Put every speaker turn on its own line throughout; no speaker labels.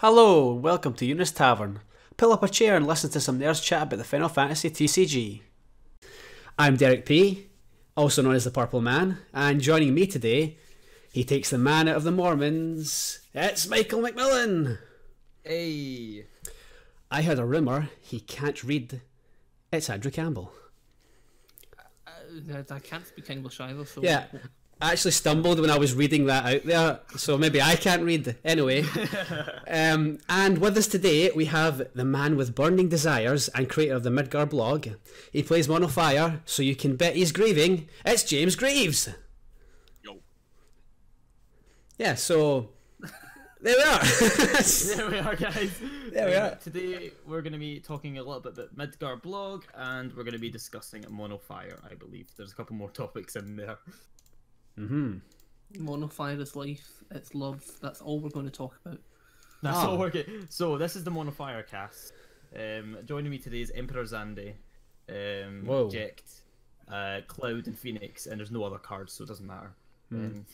Hello, welcome to Yuna's Tavern. Pull up a chair and listen to some nerds chat about the Final Fantasy TCG. I'm Derek P., also known as the Purple Man, and joining me today, he takes the man out of the Mormons. It's Michael McMillan.
Hey.
I heard a rumour he can't read. It's Andrew Campbell.
Uh, I can't speak English either, so.
Yeah, I actually stumbled when I was reading that out there, so maybe I can't read. Anyway, um, and with us today we have the man with burning desires and creator of the Midgar blog. He plays Mono Fire, so you can bet he's grieving. It's James Greaves.
Yo.
Yeah, so there we are.
There we are, guys.
There we
Um,
are.
Today we're going to be talking a little bit about Midgar blog, and we're going to be discussing Mono Fire, I believe. There's a couple more topics in there.
Hmm
Monofire is life, it's love. That's all we're going to talk about.
That's
Oh.
all we're getting. So this is the Monofire cast. Um, joining me today is Emperor Xande, um,
Whoa.
Jecht, uh, Cloud, and Phoenix, and there's no other cards, so it doesn't matter.
Hmm.
Um,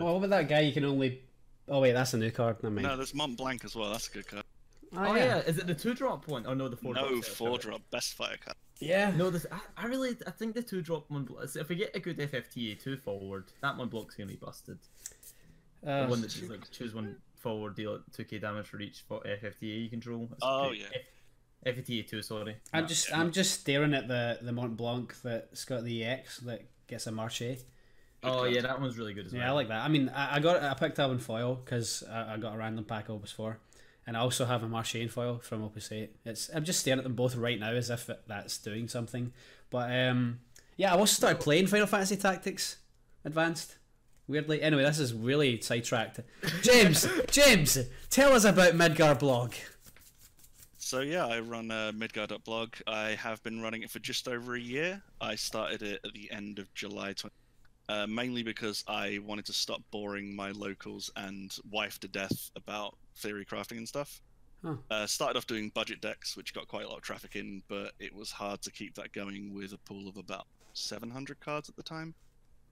Well, what about that guy? You can only. Oh wait, that's a new card. Never mind.
No, there's Mont Blanc as well. That's a good card.
oh yeah. is it the two drop one? Oh no, the four.
no,
drop.
four drop, best fire card.
Yeah.
No, this I, I really I think the two drop one. blo- If we get a good FFTA two forward, that one block's gonna be busted.
Uh,
the one that just like choose one forward, deal two k damage for each fo- FFTA you control. That's
Oh,
great.
yeah.
F- FFTA two, sorry.
I'm
Yeah.
just I'm just staring at the the Mont Blanc that's got the EX that gets a Marche.
Oh yeah, that one's really good as well.
Yeah, I like that. I mean, I, I got I picked up in foil because I, I got a random pack of Opus Four, and I also have a Marchain foil from Opus Eight. It's I'm just staring at them both right now as if it, that's doing something. But um, yeah, I also started playing Final Fantasy Tactics Advanced. Weirdly, anyway, this is really sidetracked. James, James, tell us about Midgar blog.
So yeah, I run uh, Midgar.blog. I have been running it for just over a year. I started it at the end of July 20, uh, mainly because I wanted to stop boring my locals and wife to death about theory crafting and stuff.
Huh.
Uh, started off doing budget decks, which got quite a lot of traffic in, but it was hard to keep that going with a pool of about 700 cards at the time.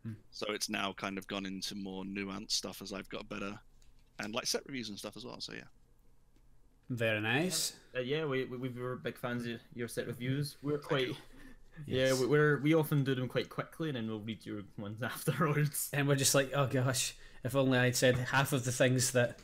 Hmm.
So it's now kind of gone into more nuanced stuff as I've got better, and like set reviews and stuff as well. So yeah.
Very nice.
Uh, yeah, we, we we were big fans of your set reviews. We're quite. Yeah,
Yes.
we, we're we often do them quite quickly, and then we'll read your ones afterwards.
and we're just like, oh gosh, if only I'd said half of the things that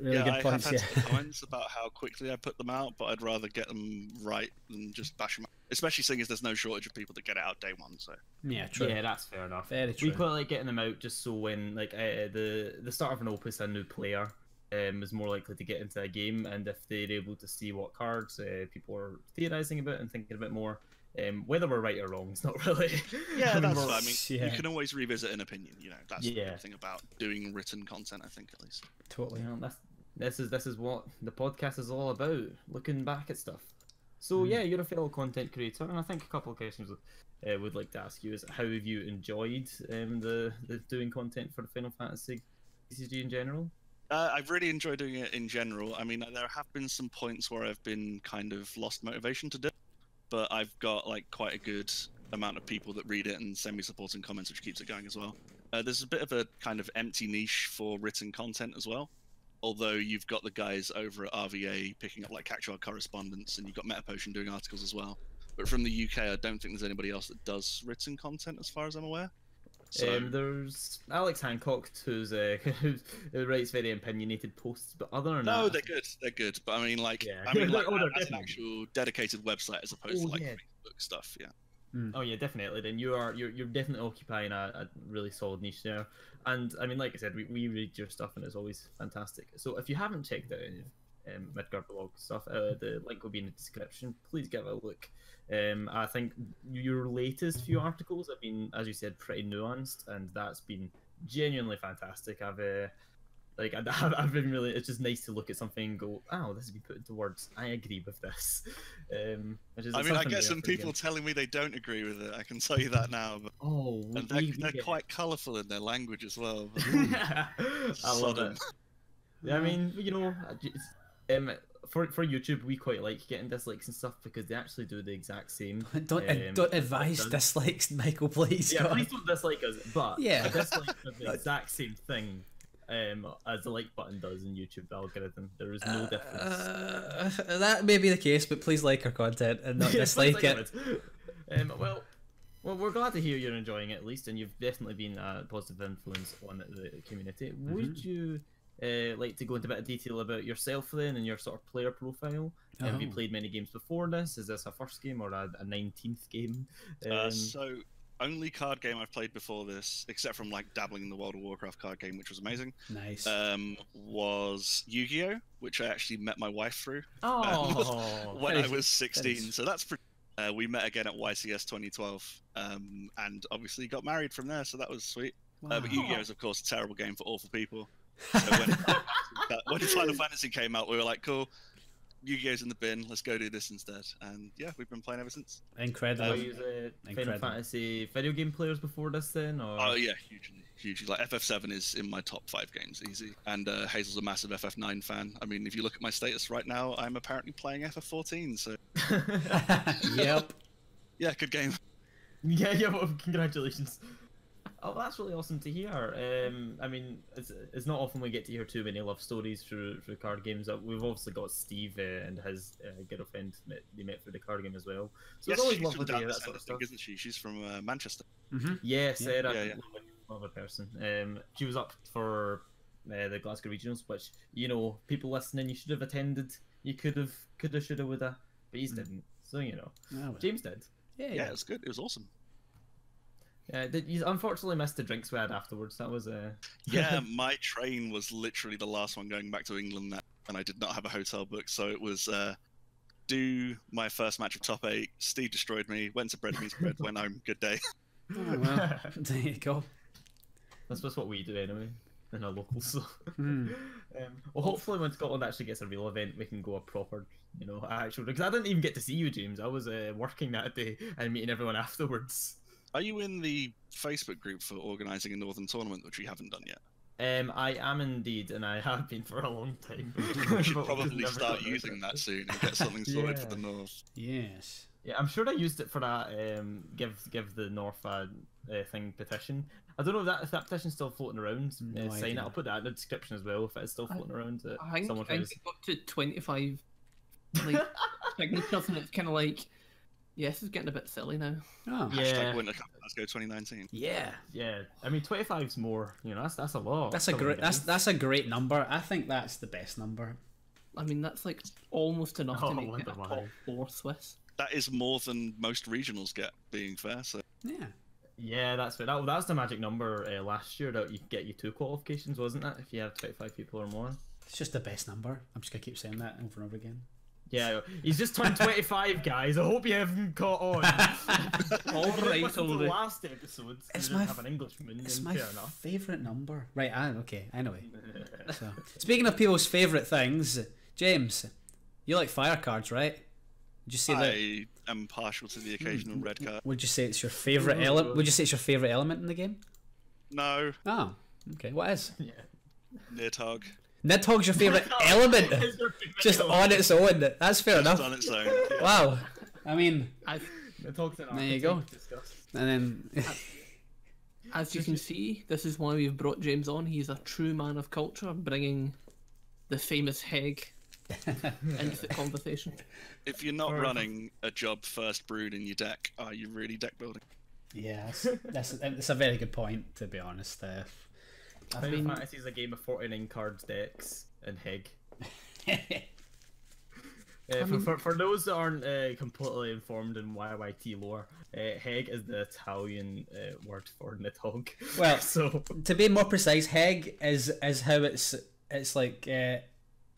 really
yeah,
good
I
points.
have had
Yeah.
some comments about how quickly I put them out, but I'd rather get them right than just bash them out. Especially seeing as there's no shortage of people that get it out day one. So
yeah, true.
Yeah, that's fair enough.
Very true.
We quite like getting them out just so when like uh, the the start of an opus, a new player um, is more likely to get into a game, and if they're able to see what cards uh, people are theorizing about and thinking a bit more, um, whether we're right or wrong, it's not really.
yeah,
I mean,
that's
we're-
I mean.
Yeah.
You can always revisit an opinion. You know, that's the
Yeah.
good thing about doing written content. I think at least.
Totally.
You know, that's this is this is what the podcast is all about, looking back at stuff. So yeah, you're a fellow content creator, and I think a couple of questions uh, would like to ask you is how have you enjoyed um, the the doing content for the Final Fantasy TCG in general?
Uh, I've really enjoyed doing it in general. I mean, there have been some points where I've been kind of lost motivation to do, it, but I've got like quite a good amount of people that read it and send me supporting comments, which keeps it going as well. Uh, there's a bit of a kind of empty niche for written content as well. Although you've got the guys over at RVA picking up like actual correspondence, and you've got Metapotion doing articles as well. But from the UK, I don't think there's anybody else that does written content, as far as I'm aware. So
Um, there's Alex Hancock, who's uh, who writes very opinionated posts, but other than
No,
that,
they're good. They're good, but I mean, like,
Yeah.
I mean, like,
Oh,
as an actual dedicated website as opposed
Oh,
to like
yeah.
Facebook stuff. Yeah.
Oh yeah, definitely. Then you are you're, you're definitely occupying a, a really solid niche there. And I mean, like I said, we, we read your stuff and it's always fantastic. So if you haven't checked out any of um, Midgar blog stuff, uh, the link will be in the description. Please give it a look. Um, I think your latest few articles have been, as you said, pretty nuanced, and that's been genuinely fantastic. I've uh, like I've I've been really. It's just nice to look at something and go, "Oh, this has been put into words. I agree with this." Um, which is
I mean, I get some
for a game.
people telling me they don't agree with it. I can tell you that now. But,
Oh, we,
and they're,
we-
they're quite colourful in their language as well. but-
I love it. Yeah, I mean, you know, um, for for YouTube, we quite like getting dislikes and stuff because they actually do the exact same.
Don't
um,
don't advise dislikes, Michael. Please.
Yeah,
God.
please don't dislike us, but
Yeah.
dislike the exact same thing um, as the like button does in YouTube algorithm. There is no difference.
Uh, that may be the case, but please like our content and not dislike it.
it. Um, well, well, we're glad to hear you're enjoying it at least, and you've definitely been a positive influence on the community.
Mm-hmm.
Would you uh, like to go into a bit of detail about yourself then and your sort of player profile? Um, Have you
Oh.
played many games before this? Is this a first game or a, a 19th game?
Uh,
Um,
so only card game I've played before this, except from like dabbling in the World of Warcraft card game, which was amazing,
Nice.
um, was Yu-Gi-Oh, which I actually met my wife through
oh,
when
that
I was 16.
is-
So that's pretty. Uh, we met again at YCS 2012, um, and obviously got married from there. So that was sweet. Uh, but Yu-Gi-Oh is of course a terrible game for awful people. So when, when Final Fantasy came out, we were like, cool. Yu-Gi-Oh's in the bin. Let's go do this instead. And yeah, we've been playing ever since.
Incredible.
Were you Final Fantasy video game players before this then? Or...
Oh yeah, hugely, hugely. Like FF7 is in my top five games, easy. And uh, Hazel's a massive FF9 fan. I mean, if you look at my status right now, I'm apparently playing FF14. So
yep.
yeah, good game.
Yeah, yeah, well, congratulations. Oh, that's really awesome to hear. Um, I mean, it's, it's not often we get to hear too many love stories through through card games. Uh, We've obviously got Steve uh, and his uh, girlfriend met, they met through the card game as well. So
yes,
it's always
she's
lovely
from
to hear that sort of stuff.
isn't she? She's from uh, Manchester.
hmm
Yeah,
Yeah.
Sarah,
Yeah, yeah.
lovely, lovely person. Um, she was up for uh, the Glasgow Regionals, which you know, people listening, you should have attended. You could have, could have, should have, would have, but you
Mm.
didn't. So you know,
Oh, well.
James did.
Yeah,
Yeah,
yeah.
it was good. It was awesome.
Yeah, did, you unfortunately missed the drinks we had afterwards. That was uh...
Yeah, my train was literally the last one going back to England, that, and I did not have a hotel book, so it was uh, do my first match of top eight. Steve destroyed me. Went to bread meets bread. Went home. Good day.
Oh, well. there you go.
That's just what we do anyway in our local So.
Hmm.
Um, well, hopefully when Scotland actually gets a real event, we can go a proper, you know, actual. Because I didn't even get to see you, James. I was uh, working that day and meeting everyone afterwards.
Are you in the Facebook group for organising a Northern tournament, which we haven't done yet?
Um, I am indeed, and I have been for a long time.
We should probably start using that soon and get something sorted for the North.
Yes.
Yeah, I'm sure I used it for that um, give give the North a uh, thing petition. I don't know if that if that petition's still floating around.
No
uh, sign it. I'll put that in the description as well if it's still
I-
floating around. That
I think,
someone
I think
tries.
it got to 25 like, signatures, and it's kind of like, yeah, this is getting a bit silly now.
Oh.
Yeah.
Hashtag Winter Cup Glasgow 2019.
Yeah.
Yeah, I mean 25's more. You know, that's that's a lot.
That's a great. That's that's a great number. I think that's the best number.
I mean, that's like almost enough
Oh,
to make it
wonder
a
why.
top four Swiss.
That is more than most regionals get, being fair. So
Yeah.
Yeah, that's fair. That, that's the magic number uh, last year that you get you two qualifications, wasn't it? If you have 25 people or more.
It's just the best number. I'm just gonna keep saying that over and over again.
Yeah, he's just turned 25, guys. I hope you haven't caught on.
All right,
Listen to the last episode.
It's
It's
my
my have an Englishman.
It's
then
my favorite number. Right. Ah. Okay. Anyway. So, speaking of people's favorite things, James, you like fire cards, right? Would you say that?
I am partial to the occasional red card.
Would you say it's your favorite element? Would you say it's your favorite element in the game?
No,
Oh. Okay. What is?
Yeah.
Nidhogg.
Nidhogg's your favorite element,
your favorite
just
element.
on its own. That's fair
Just
enough.
on its own. yeah.
Wow. I mean,
As,
The talk's an
There you go. and then
as you can see, this is why we've brought James on. He's a true man of culture, bringing the famous Heg into the conversation.
If you're not running a job first brood in your deck, are you really deck building?
yeah, that's, that's that's a very good point. To be honest, uh, I
Final
mean,
Fantasy is a game of 49 cards decks and Heg. Uh, for,
mean-
for, for those that aren't uh, completely informed in YYT lore, uh, Heg is the Italian uh, word for Nidhogg.
Well,
so
to be more precise, Heg is is how it's it's like uh,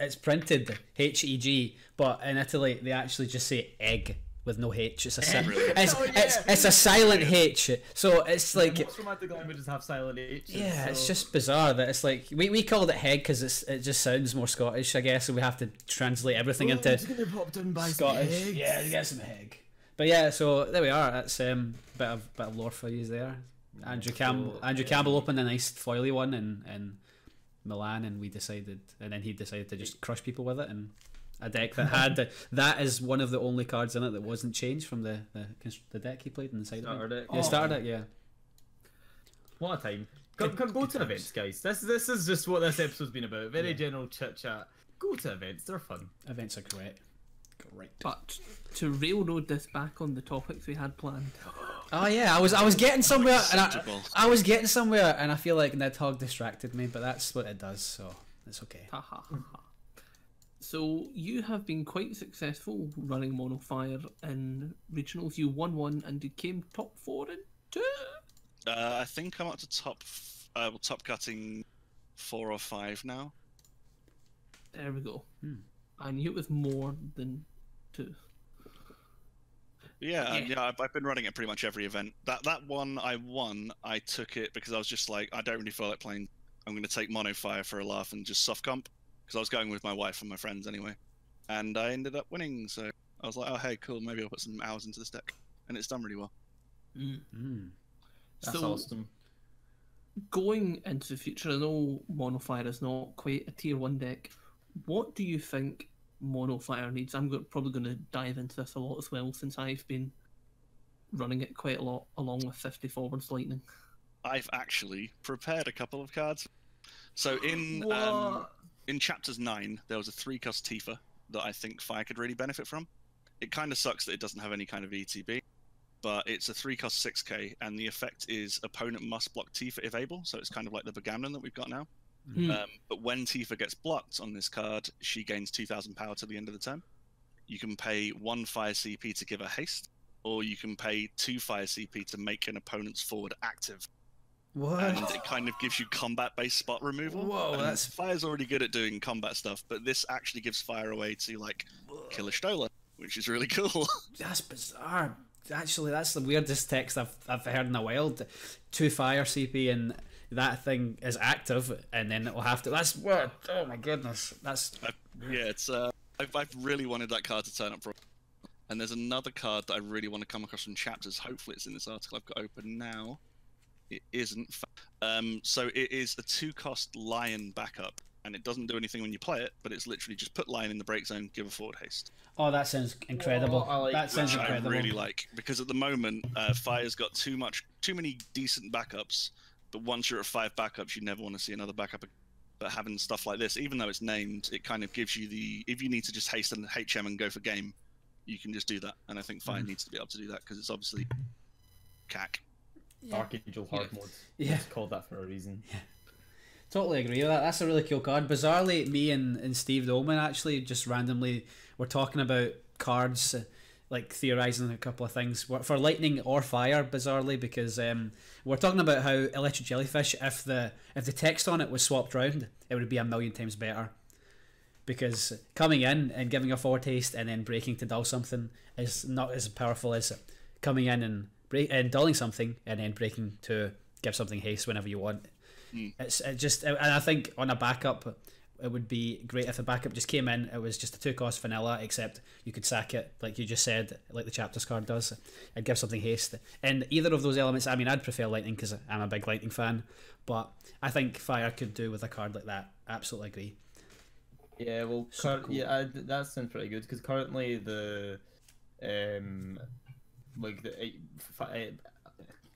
it's printed H E G, but in Italy they actually just say egg with no H. It's a si- it's,
Oh,
it's
yeah.
it's a silent H. So it's like
most romantic languages have silent H.
yeah, it's just bizarre that it's like we, we called it Heg because it's it just sounds more Scottish, I guess. So we have to translate everything
Oh,
into
gonna pop down by
Scottish.
eggs.
Yeah, get some Heg. But yeah, so there we are. That's um bit of bit of lore for you there. Andrew Campbell
So,
Andrew
um,
Campbell opened a nice foily one in, in Milan and we decided and then he decided to just crush people with it and a deck that had that is one of the only cards in it that wasn't changed from the the, the deck he played in the side
Starter
of it.
deck.
Yeah,
Oh.
starter deck, yeah.
What a time. Come, come go to events, guys. This this is just what this episode's been about. Very general chit chat. Go to events; they're fun.
Events are great. Great.
But to railroad this back on the topics we had planned,
Oh yeah, I was I was getting somewhere, and I, I was getting somewhere, and I feel like Nidhogg distracted me, but that's what it does, so it's okay.
So you have been quite successful running Monofire in regionals. You won one and you came top four in two.
Uh, I think I'm up to top, f- uh, top cutting four or five now.
There we go.
Hmm.
I knew it was more than two.
Yeah,
Yeah.
yeah, yeah I've, I've been running it pretty much every event. That that one I won, I took it because I was just like, I don't really feel like playing. I'm going to take Mono Fire for a laugh and just soft comp because I was going with my wife and my friends anyway, and I ended up winning. So I was like, oh hey, cool, maybe I'll put some hours into this deck, and it's done really well.
Mm.
That's
so
awesome.
going into the future, I know Monofire is not quite a tier one deck. What do you think Monofire needs? I'm go- probably going to dive into this a lot as well since I've been running it quite a lot along with 50 forwards lightning.
I've actually prepared a couple of cards. So in um, in chapters nine, there was a three cost Tifa that I think Fire could really benefit from. It kind of sucks that it doesn't have any kind of ETB, but it's a three cost six K, and the effect is opponent must block Tifa if able. So it's kind of like the Ba'Gamnan that we've got now.
Hmm.
Um, but when Tifa gets blocked on this card, she gains 2,000 power to the end of the turn. You can pay one fire CP to give her haste, or you can pay two fire CP to make an opponent's forward active
What?
and it kind of gives you combat-based spot removal.
Whoa,
and
that's-
Fire's already good at doing combat stuff, but this actually gives Fire a way to like kill a Stola, which is really cool.
That's bizarre. Actually, that's the weirdest text I've, I've heard in a while. Two fire CP and that thing is active, and then it will have to. That's what? Oh my goodness. That's
yeah, it's uh, I've, I've really wanted that card to turn up for. And there's another card that I really want to come across from chapters. Hopefully, it's in this article I've got open now. It isn't. Um, so it is a two-cost Lion backup, and it doesn't do anything when you play it, but it's literally just put Lion in the break zone, give a forward haste.
oh, that sounds incredible.
Oh, I like
that sounds
which
incredible.
I really like because at the moment, uh, Fire's got too much, too many decent backups. But once you're at five backups, you never want to see another backup. But having stuff like this, even though it's named, it kind of gives you the if you need to just haste and HM and go for game, you can just do that. And I think Fire needs to be able to do that because it's obviously cack.
Archangel hard mode.
Yeah.
It's called that for a reason. Yeah.
Totally agree with that. That's a really cool card. Bizarrely, me and, and Steve Dolman actually just randomly were talking about cards, uh, like theorizing a couple of things for for lightning or fire. Bizarrely, because um, we're talking about how electric jellyfish, if the if the text on it was swapped round, it would be a million times better. Because coming in and giving a foretaste and then breaking to dull something is not as powerful as coming in and break and dulling something and then breaking to give something haste whenever you want. It's it just, and I think on a backup, it would be great if the backup just came in. It was just a two cost vanilla, except you could sack it like you just said, like the chapters card does, and give something haste. And either of those elements, I mean, I'd prefer lightning because I'm a big lightning fan, but I think fire could do with a card like that. Absolutely agree.
Yeah, well,
So cool.
yeah, I, that sounds pretty good because currently the, um, like the fi-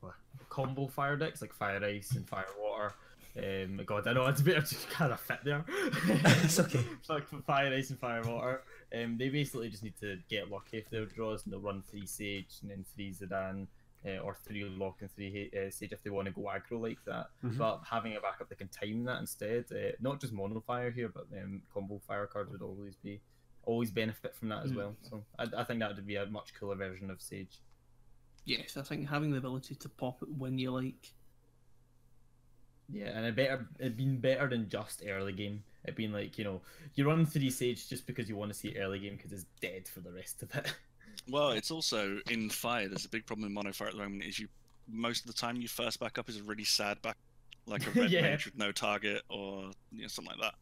uh, combo fire decks like fire ice and fire water. Um, God, I know it's a bit just kind of fit there.
It's okay.
like fire ice and fire water. Um, they basically just need to get lucky if their draws, and they'll run three sage and then three Zidane. Uh, or three lock and three uh, sage if they want to go aggro like that.
Mhm.
But having a backup that can time that instead, uh, not just mono fire here, but um, combo fire cards would always be always benefit from that as
Mm.
well. So I, I think that would be a much cooler version of Sage.
Yes, I think having the ability to pop it when you like.
Yeah, and it better it'd been better than just early game. It'd been like you know you run three Sage just because you want to see early game because it's dead for the rest of it.
Well, it's also in Fire. There's a big problem in Mono Fire at the moment. Is you most of the time your first backup is a really sad back, like a red
Yeah.
mage with no target or you know, something like that.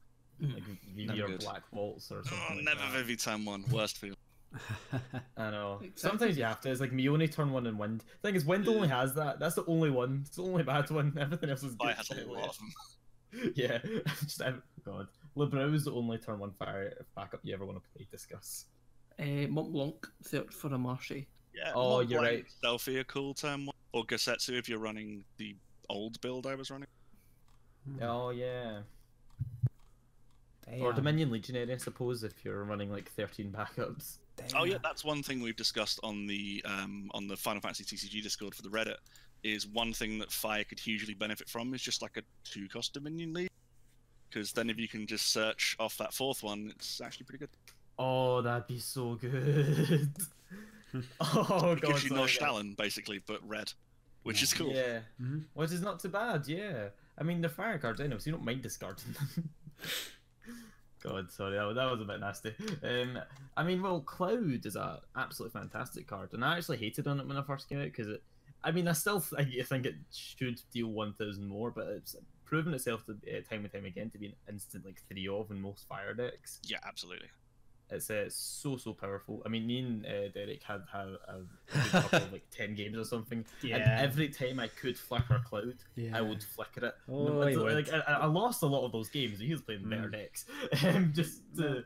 Like
Never
VV or
good.
Black Waltz or something.
Oh,
like
never
that.
Vivitan one. Worst feel.
I know.
Exactly.
Sometimes you have to. It's like me only turn one and wind. Thing is, wind only has that. That's the only one. It's the only bad one. Everything else is
Fire
good.
has a lot of them.
yeah, just ev- God. Lebreau is the only turn one fire backup you ever want to play. Discuss.
Uh, Mont Blanc search for a Marche.
Yeah.
Oh,
Mont
you're
Blanc,
right.
Selphie a cool turn one, or Gasetsu if you're running the old build I was running.
Oh yeah. Or Dominion Legionary, I suppose, if you're running like 13 backups.
Oh yeah, that's one thing we've discussed on the um, on the Final Fantasy TCG Discord for the Reddit. Is one thing that Fire could hugely benefit from is just like a two cost Dominion lead, because then if you can just search off that fourth one, it's actually pretty good.
Oh, that'd be so good. oh
It
god.
gives you
sorry, guys.
Norschtalen basically, but red, which is cool.
Yeah.
Mhm.
Which is not too bad, yeah. I mean, they're fire cards anyway, so you don't mind discarding them. God, sorry, that, was- a bit nasty. Um, I mean, well, Cloud is a absolutely fantastic card, and I actually hated on it when I first came out because it. I mean, I still th- I think it should deal one thousand more, but it's proven itself to uh, time and time again to be an instant like three of in most fire decks.
Yeah, absolutely.
It's uh, so so powerful. I mean, me and uh, Derek had had a, couple of like ten games or something,
Yeah.
and every time I could flicker a Cloud,
Yeah.
I would flicker it.
Oh, you would.
like, I, I lost a lot of those games. He was playing better
Mm.
decks, um, just to,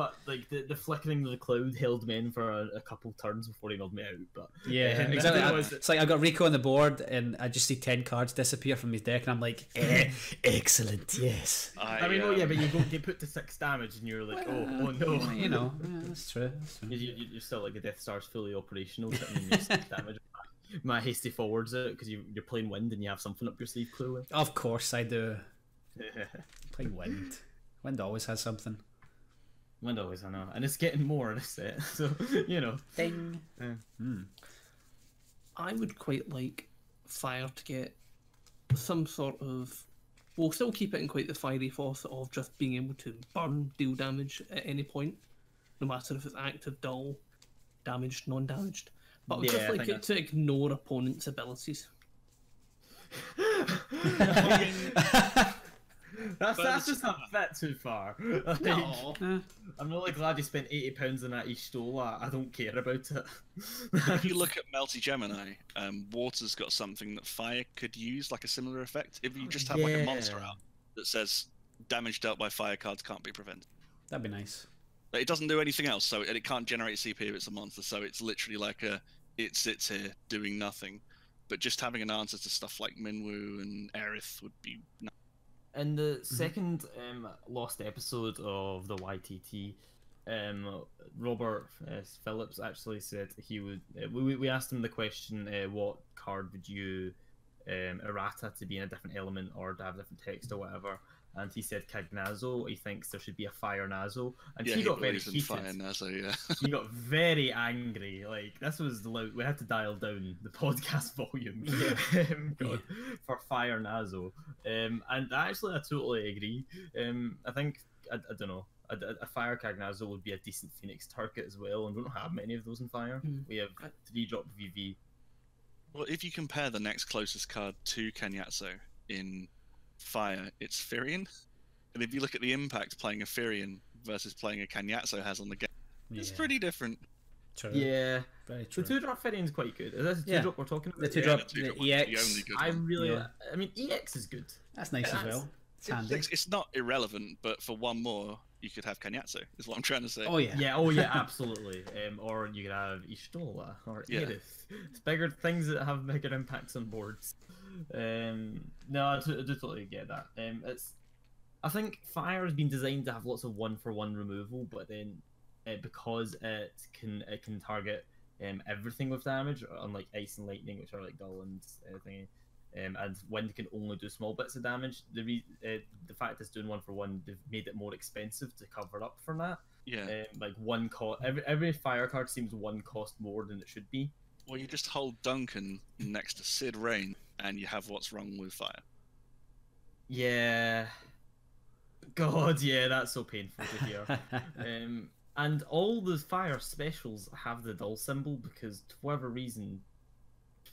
but like the, the flickering of the cloud held me in for a, a couple turns before he held me out. But
Yeah,
um,
exactly. I-
otherwise-
it's like I got Rico on the board, and I just see ten cards disappear from his deck, and I'm like, eh, excellent, yes.
I mean, oh yeah,
um,
but you go get put to six damage, and you're like, oh, oh no.
You know, yeah, that's true. That's true.
You, you, you're still like the Death Star's fully operational, sitting in your damage. My hasty forwards it because you, you're playing wind and you have something up your sleeve, clearly.
Of course, I do. Playing wind. Wind always has something.
Wind always, I know, and it's getting more in this set, so you know.
Ding.
Yeah.
Hmm.
I would quite like Fire to get some sort of. We'll still keep it in quite the fiery force of just being able to burn, deal damage at any point, no matter if it's active, dull, damaged, non-damaged. But
Yeah,
just like
think
it to ignore opponents' abilities.
That's,
But
that's just a bit too far. Like,
No.
I'm really glad you spent eighty pounds on that Y'shtola. I don't care about it.
if you look at Meltigemini, um, water's got something that fire could use, like a similar effect. If you just have like a monster out that says damage dealt by fire cards can't be prevented.
That'd be nice.
But it doesn't do anything else, so and it can't generate CP if it's a monster. So it's literally like a it sits here doing nothing. But just having an answer to stuff like Minwu and Aerith would be nice.
In the second um, lost episode of the YTT, um, Robert uh, Phillips actually said he would. Uh, we, we asked him the question, uh, what card would you um, errata to be in a different element or to have different text or whatever? And he said Cagnazzo. He thinks there should be a Fire Nazo, and
yeah,
he got very heated.
fire now, yeah.
he got very angry. Like this was loud. We had to dial down the podcast volume um, God, for Fire Nazo. Um, and actually, I totally agree. Um, I think I, I don't know. A, a- a Fire Cagnazzo would be a decent Phoenix target as well, and we don't have many of those in Fire.
Hmm.
We have three drop VV.
Well, if you compare the next closest card to Cagnazzo in Fire, it's Firion. And if you look at the impact playing a Firion versus playing a Cagnazzo has on the game, it's pretty different.
True.
Yeah,
Very true.
the two drop Firion's quite good. Is this the two
Yeah.
drop we're talking about?
The two
Yeah.
drop,
the two
the
drop one's the
EX.
only good
I really.
Yeah.
I mean, EX is good.
That's nice as well. It's handy.
It's, it's not irrelevant, but for one more, you could have Cagnazzo, is what I'm trying to say.
Oh yeah.
Yeah, oh yeah, absolutely. Um, or you could have Y'shtola or
Yeah.
Aerith. It's bigger things that have bigger impacts on boards. Um, no, I do totally get that. Um, it's, I think Fire has been designed to have lots of one for one removal, but then uh, because it can it can target um, everything with damage, unlike Ice and Lightning, which are like dull and uh, thingy. Um, and Wind can only do small bits of damage. The re- uh, the fact it's doing one for one, they've made it more expensive to cover up for that
Yeah.
um, like one cost. Every every fire card seems one cost more than it should be.
Well, you just hold Duncan next to Cid Raines, and you have what's wrong with Fire.
Yeah. God, yeah, that's so painful to hear. um, and all the fire specials have the dull symbol because, for whatever reason,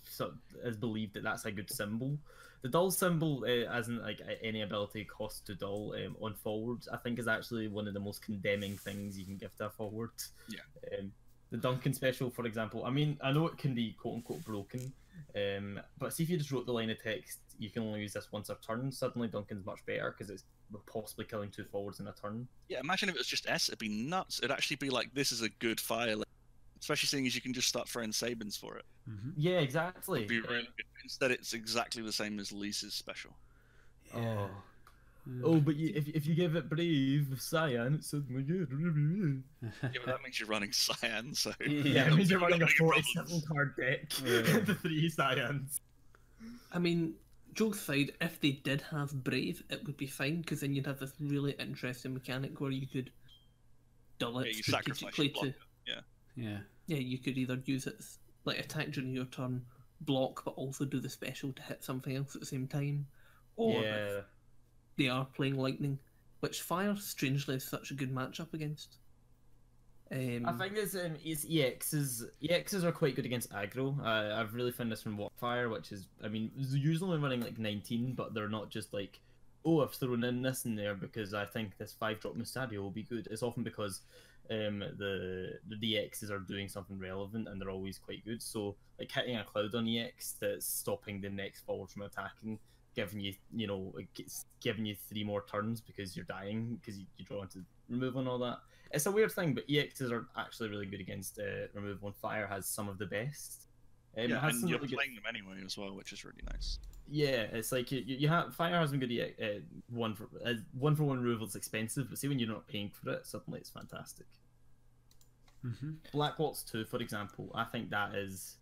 so is believed that that's a good symbol. The dull symbol, uh, as in like any ability cost to dull um, on forwards, I think is actually one of the most condemning things you can give to a forward.
Yeah.
Um, the Duncan special, for example, I mean, I know it can be quote unquote broken, um, but see if you just wrote the line of text, you can only use this once a turn. Suddenly, Duncan's much better because it's possibly killing two forwards in a turn.
Yeah, imagine if it was just S, it'd be nuts. It'd actually be like, this is a good Fire. list. Especially seeing as you can just start throwing Sabins for it.
Mhm.
Yeah, exactly.
It'd be really good. Instead, it's exactly the same as Lisa's special.
Yeah.
Oh, Oh, but you, mm. if if you give it brave cyan, it's suddenly good.
Yeah, but that means you're running cyan, so
Yeah, it means you're running a
You've got any
47 card deck.
Yeah.
the three cyans.
I mean, jokes aside, if they did have Brave, it would be fine because then you'd have this really interesting mechanic where you could dull it
Yeah,
strategically to.
blocker.
Yeah.
Yeah, you could either use it like attack during your turn, block, but also do the special to hit something else at the same time, or
Yeah.
if they are playing lightning, which fire strangely is such a good matchup against. Um,
I think it's um, it's EXs. EXs are quite good against aggro. Uh, I've really found this from Warfire, which is, I mean, usually only running like 19, but they're not just like, oh, I've thrown in this in there because I think this five drop Mustadio will be good. It's often because um, the the DXs are doing something relevant and they're always quite good. So like hitting a cloud on EX that's stopping the next forward from attacking, giving you you know giving you three more turns because you're dying because you, you draw into removal and all that. It's a weird thing, but EXs are actually really good against uh, removal. And Fire has some of the best. Um, it
yeah,
has
and
some
you're
really good-
playing them anyway as well, which is really nice.
yeah, it's like you, you you have fire has some good uh, uh, one for uh, one for one removal is expensive, but see when you're not paying for it, suddenly it's fantastic.
Mm-hmm.
Black Waltz two, for example, I think that is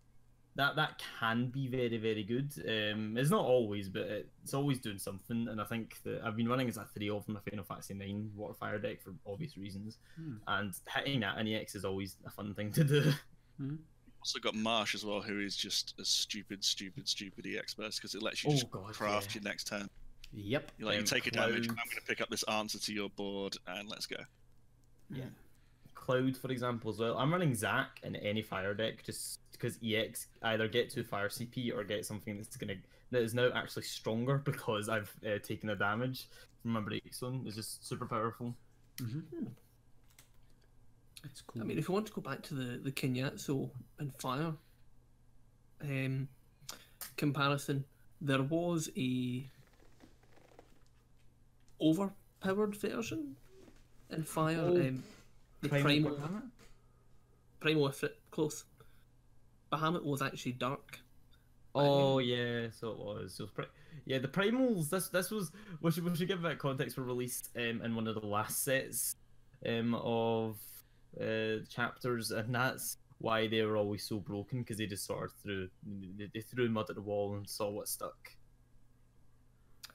that that can be very very good. Um, it's not always, but it's always doing something. And I think that I've been running as a three of my Final Fantasy nine water fire deck for obvious reasons,
Hmm.
and hitting that in EX is always a fun thing to do.
Also got Marche as well, who is just a stupid, stupid, stupid EX burst because it lets you
Oh,
just
God,
craft
yeah.
your next turn.
Yep.
You like you
Um,
take a damage. I'm going to pick up this answer to your board and let's go.
Yeah. Cloud, for example, as well. I'm running Zack in any fire deck just because EX either get to fire CP or get something that's gonna that is now actually stronger because I've uh, taken the damage from my breakzone. It's just super powerful.
Mm-hmm. It's cool.
I mean, if you want to go back to the the Cagnazzo and fire um, comparison, there was a overpowered version in fire.
Oh,
um, the primal,
Bahamut?
primal Ifrit, close. Bahamut was actually dark.
Oh yeah, so it was. It was pri- yeah, the primals. This this was. We should we should give that context. Were released um, in one of the last sets um, of uh, chapters, and that's why they were always so broken because they just sort of threw they, they threw mud at the wall and saw what stuck.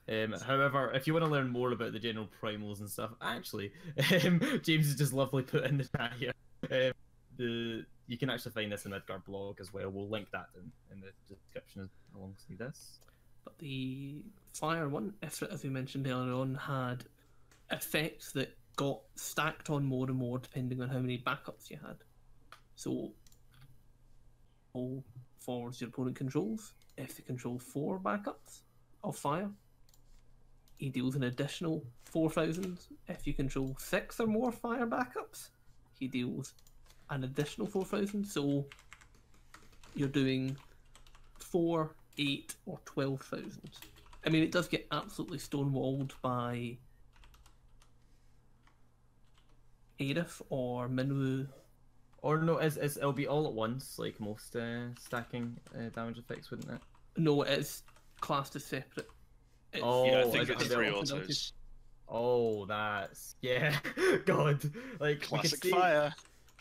Um, however, if you want to learn more about the general primals and stuff, actually, um, James has just lovely put in the chat here. Um, the you can actually find this in Midgar blog as well. We'll link that in, in the description alongside this.
But the fire one, Ifrit, as we mentioned earlier on, had effects that got stacked on more and more depending on how many backups you had. So, all forwards your opponent controls. If they control four backups of fire, he deals an additional 4,000. If you control six or more fire backups, he deals an additional 4,000. So, you're doing four, eight, or twelve thousand. I mean, it does get absolutely stonewalled by Aerith or Minwu.
Or no, it's, it's, it'll be all at once, like most uh, stacking uh, damage effects, wouldn't it?
No, it is classed as separate. It's,
Oh,
yeah, I think it's three autos.
Oh, that's yeah, God, like we could
Classic
say
fire.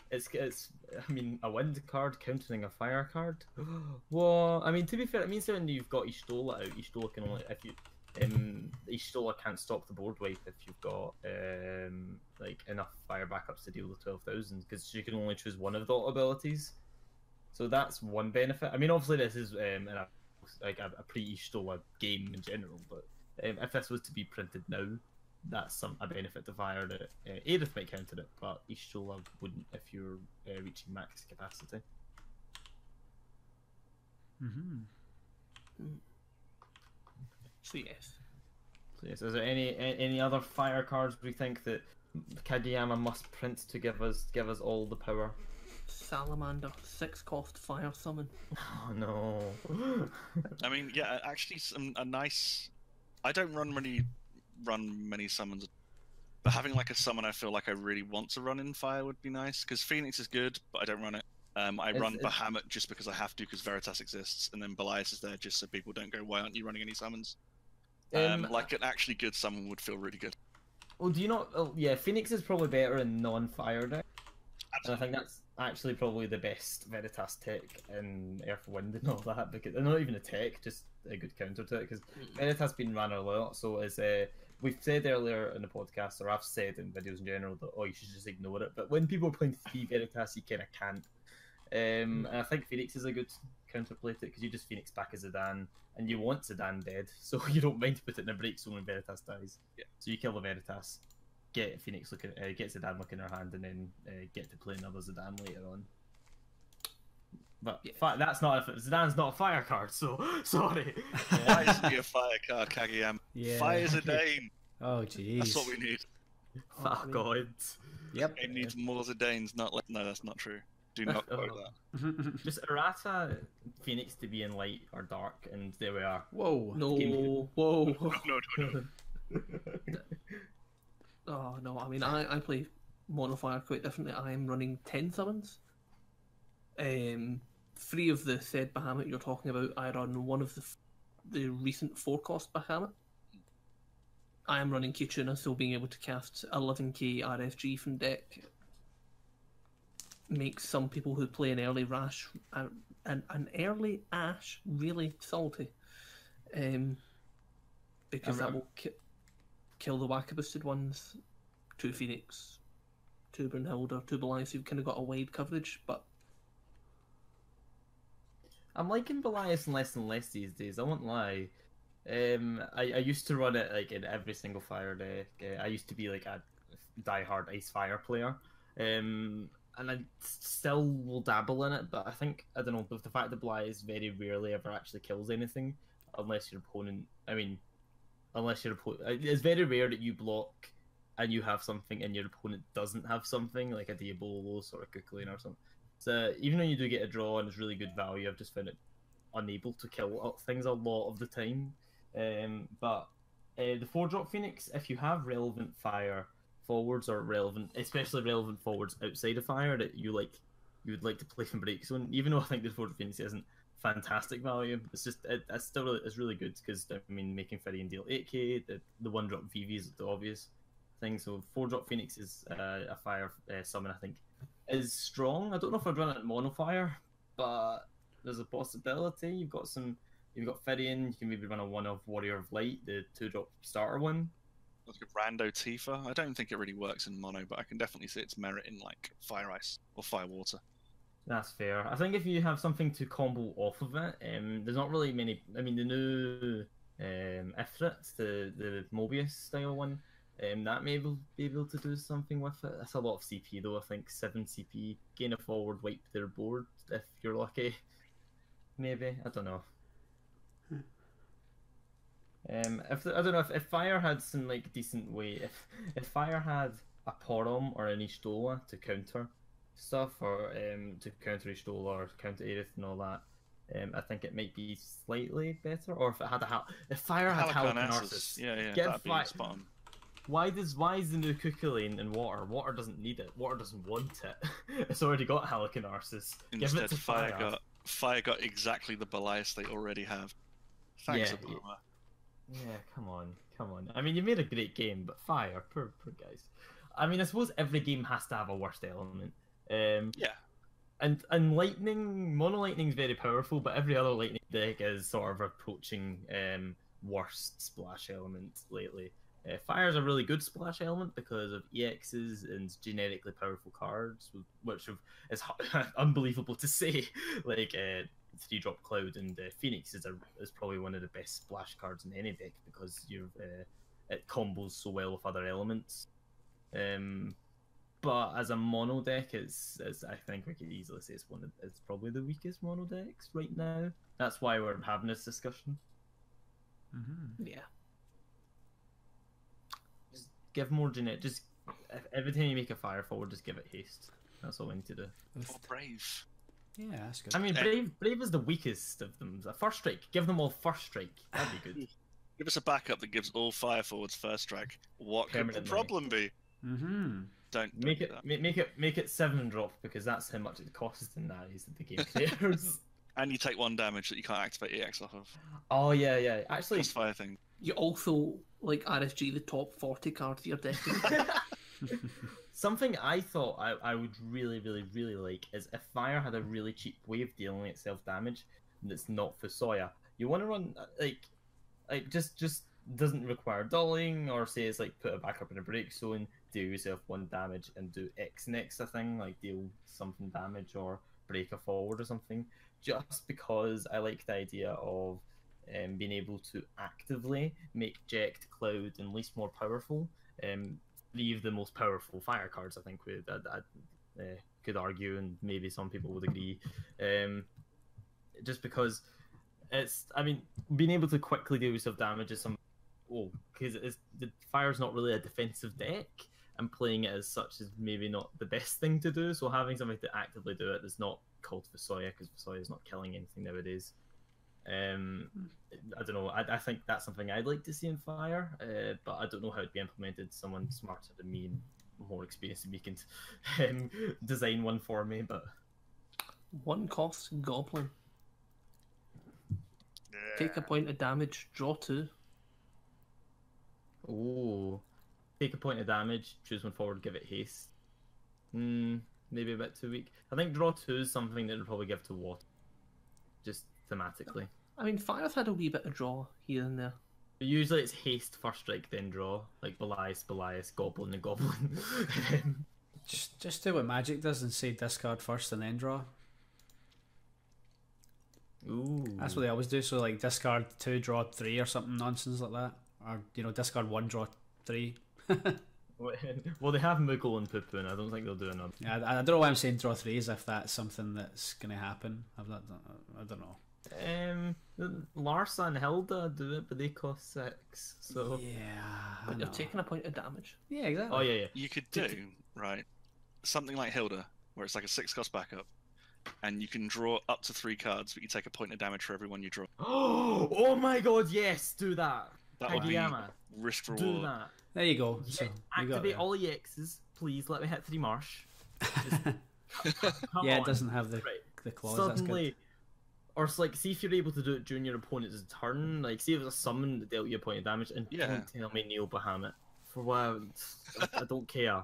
It's it's. I mean, a wind card countering a fire card. well, I mean, to be fair, it means that when you've got Y'shtola out, Y'shtola can only if you um Y'shtola can't stop the board wipe if you've got um like enough fire backups to deal with twelve thousand because you can only choose one of the abilities. So that's one benefit. I mean, obviously this is um in a, like a, a pre Y'shtola game in general, but um, if this was to be printed now, that's some a benefit to fire that uh, Aerith might counter it, but Y'shtola wouldn't if you're uh, reaching max capacity.
Mm-hmm.
so yes.
So yes, is there any any other fire cards we think that Kageyama must print to give us give us all the power?
Salamander, six cost fire summon.
Oh no.
I mean, yeah, actually, some a nice. I don't run many, run many summons, but having like a summon I feel like I really want to run in fire would be nice because Phoenix is good, but I don't run it. Um, I
It's-
run
it's-
Bahamut just because I have to because Veritas exists, and then Belias is there just so people don't go, "Why aren't you running any summons?"
Um,
Um, like an actually good summon would feel really good.
Well, do you not? Oh, yeah, Phoenix is probably better in non-fire deck. And I think that's actually probably the best Veritas tech in Earth Wind and all that because they're not even a tech, just a good counter to it. Because Veritas been ran a lot, so as uh, we've said earlier in the podcast, or I've said in videos in general, that oh you should just ignore it. But when people are playing three Veritas, you kind of can't. Um, and I think Phoenix is a good counterplay to it because you just Phoenix back as Zidane, and you want Zidane dead, so you don't mind to put it in a break zone when Veritas dies.
Yeah.
So you kill the Veritas, get Phoenix looking, uh, get Zidane looking in her hand, and then uh, get to play another Zidane later on. But
Yeah.
fi- that's not a, Zidane's not a fire card, so sorry.
Why isn't he a fire card, Kageyama?
Yeah.
Fire's a Dane.
Oh jeez.
That's what we need.
oh god.
Yep.
It needs more Zidanes, not less. No, that's not true. Do not quote that.
Just errata Phoenix to be in light or dark, and there we are.
Whoa.
No,
Game-
whoa.
No, no, no.
Oh no, I mean I, I play Monofire quite differently. I'm running ten summons. Um, three of the said Bahamut you're talking about, I run one of the f- the recent four cost Bahamut. I am running Kitchuna, so being able to cast 11k RFG from deck makes some people who play an early rash uh, an an early ash really salty. Um, because that will ki- kill the whacker boosted ones. Two Phoenix, two Brunhilde, two Belial, so you've kind of got a wide coverage, but
I'm liking Belias less and less these days. I won't lie. Um, I, I used to run it like in every single fire deck. Uh, I used to be like a die-hard ice fire player. Um, and I still will dabble in it, but I think I don't know. The fact that Belias very rarely ever actually kills anything, unless your opponent. I mean, unless your opponent. It's very rare that you block and you have something, and your opponent doesn't have something like a Diabolos or a Cuchulainn or something. So even when you do get a draw and it's really good value, I've just found it unable to kill things a lot of the time. Um, but uh, the four drop Phoenix, if you have relevant fire forwards or relevant, especially relevant forwards outside of fire that you like, you would like to play from break zone. Even though I think the four drop Phoenix isn't fantastic value, it's just it, it's still really, it's really good because I mean making Firion deal 8k, the the one drop VV is the obvious thing. So four drop Phoenix is uh, a fire uh, summon I think is strong. I don't know if I'd run it mono fire, but there's a possibility. You've got some. You've got Firion. You can maybe run a one of Warrior of Light, the two drop starter one.
Like a rando Tifa. I don't think it really works in mono, but I can definitely see its merit in like fire ice or fire water.
That's fair. I think if you have something to combo off of it, um, there's not really many. I mean, the new um, Ifrit, the the Mobius style one, um, that may be able to do something with it. That's a lot of CP though. I think seven CP, gain a forward, wipe their board if you're lucky. Maybe I don't know. Um, if the, I don't know if, if Fire had some like decent way, if if Fire had a Porom or an Y'shtola to counter stuff, or um, to counter Y'shtola or counter Aerith and all that, um, I think it might be slightly better. Or if it had a Hal- if Fire had
Halicarnassus. Yeah, yeah,
Give
that'd be
fi-
spot on.
why does why is the new Cuchulainn in water? Water doesn't need it. Water doesn't want it. it's already got Halicarnassus. Give
Instead,
it to
fire
Fire.
got fire got exactly the Belias they already have. Thanks,
Yeah,
Obama.
Yeah, come on, come on. I mean, you made a great game, but fire, poor, poor guys. I mean, I suppose every game has to have a worst element. Um,
Yeah.
and and lightning, mono lightning is very powerful, but every other lightning deck is sort of approaching um worst splash element lately. Uh, fire is a really good splash element because of EXs and generically powerful cards, which have, is unbelievable to say. like uh, three drop cloud and uh, Phoenix is a, is probably one of the best splash cards in any deck because you're uh, it combos so well with other elements. Um, but as a mono deck, it's, it's I think we could easily say it's one of it's probably the weakest mono decks right now. That's why we're having this discussion.
Mm-hmm.
yeah.
Just give more genet. Just if- every time you make a fire forward, just give it haste. That's all we need to do.
Or brave.
Yeah, that's good.
I mean, brave brave is the weakest of them. A first strike. Give them all first strike. That'd be good.
Give us a backup that gives all fire forwards first strike. What could the problem be?
mm-hmm.
Don't don't
Make
do
it
that.
make it make it seven drop because that's how much it costs in that is the game players.
And you take one damage that you can't activate EX off of.
oh yeah, yeah. Actually,
Just fire thing.
You also like RFG the top forty cards of your deck.
Something I thought I, I would really, really, really like is if Fire had a really cheap way of dealing itself damage that's not Fusoya. You want to run uh, like, like just just doesn't require dulling or say it's like put it back up in a break zone, deal yourself one damage and do X next a thing like deal something damage or break a forward or something. Just because I like the idea of um, being able to actively make Jecht, Cloud, and Least more powerful. Um, the most powerful fire cards, I think, we I, I, uh, could argue, and maybe some people would agree. Um, just because it's, I mean, being able to quickly deal yourself damage is some, oh, because the fire's not really a defensive deck, and playing it as such is maybe not the best thing to do. So having something to actively do it is not called Fusoya because Fusoya is not killing anything nowadays. Um, I don't know. I, I think that's something I'd like to see in Fire, uh, but I don't know how it'd be implemented. Someone smarter than me and more experienced than me can um, design one for me. But
One cost Goblin. Take a point of damage, draw two.
oh, take a point of damage, choose one forward, give it haste. Hmm, maybe a bit too weak. I think draw two is something that would probably give to water, just thematically.
I mean, Fire's had a wee bit of draw here and there.
But usually it's haste, first strike, then draw, like Belias, Belias, Goblin, and Goblin.
Just, just do what Magic does and say discard first and then draw.
Ooh.
That's what they always do. So like discard two, draw three, or something nonsense like that, or you know discard one, draw three.
well, they have Moogle and Poo I don't think they'll do another.
Yeah, I, I don't know why I'm saying draw three is if that's something that's gonna happen. I've not, I don't know.
Um, Larsa and Hilda do it, but they cost six. So
Yeah,
But you're taking a point of damage.
yeah, exactly.
oh yeah, yeah.
You could do right something like Hilda, where it's like a six cost backup, and you can draw up to three cards, but you take a point of damage for every one you draw.
oh my god, yes, do that.
That would be
Kageyama,
risk
do
reward.
that.
There you go. So
Yeah,
you got
activate
there.
all EXs, please. Let me hit three marsh. Come
yeah,
on.
it doesn't have the
Right.
the clause. That's
Suddenly,
good.
or it's like, see if you're able to do it during your opponent's turn. Like, see if it's a summon that dealt you a point of damage, and
Yeah.
don't tell me Neo Bahamut. For what? I, I don't care.